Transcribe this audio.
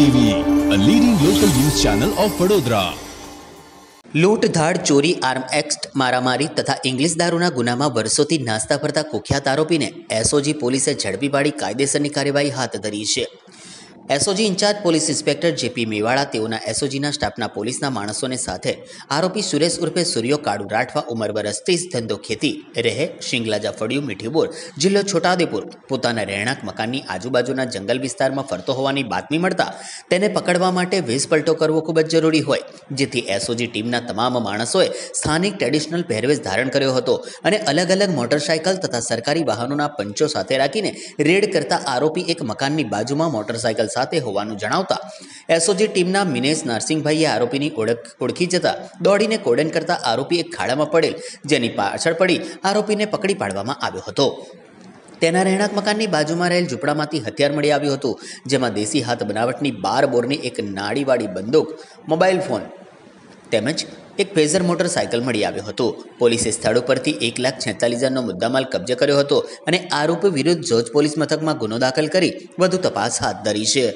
TV a leading local news channel of Vadodara લૂંટધાડ ચોરી arm act મારામારી તથા English દારૂના ગુનામાં વર્ષોથી નાસ્તા ફરતા કુખ્યાત આરોપીને એસઓજી પોલીસે ઝડપી પાડી કાયદેસરની કાર્યવાહી હાથ ધરી છે. SOG incharge police inspector JP Mevada તેઓના એસઓજીના સ્ટાફના પોલીસના માણસોને સાથે આરોપી સુરેશ ઉર્ફે સૂર્યો કાળુ રાઠવા ઉંમર વરસ ત્રીસ, ધંધો ખેતી, રહે, શિંગલાજા ફળિયું મીઠીબોર જિલ્લો છોટાઉદેપુર, પોતાના રહેણાંક મકાનની આજુબાજુના જંગલ વિસ્તારમાં ફરતો હોવાની બાતમી મળતા તેને પકડવા માટે વેશપલટો કરવો ખૂબ જ જરૂરી હોય, જેથી એસઓજી ટીમના તમામ માણસોએ સ્થાનિક ટ્રેડિશનલ પહેરવેશ ધારણ કર્યો હતો અને અલગ અલગ મોટરસાયકલ તથા સરકારી વાહનોના પંચો સાથે રાખીને રેડ કરતા આરોપી એક મકાનની બાજુમાં મોટરસાયકલ સાથે હોવાનું જણાવતા એસઓજી ટીમના મિનેશ નરસિંહભાઈએ આરોપીની ઓળખ ઓળખી જતા દોડીને કોડન કરતા આરોપી એક ખાડામાં પડેલ, જેની પાછળ પડી આરોપીને પકડી પાડવામાં આવ્યો હતો. તેના રહેણાંક મકાનની બાજુમાં રહેલ ઝૂંપડામાંથી હથિયાર મળી આવ્યું હતું, જેમાં દેશી હાથ બનાવટની બાર બોરની એક નાડીવાળી બંદૂક, મોબાઈલ ફોન તેમજ એક પ્રેઝર મોટરસાયકલ મળી આવ્યો હતો. પોલીસે સ્થળ ઉપરથી એક લાખ છેતાલીસ હજારનો મુદ્દામાલ કબજે કર્યો હતો અને આરોપી વિરુદ્ધ જોજ પોલીસ મથકમાં ગુનો દાખલ કરી વધુ તપાસ હાથ ધરી છે.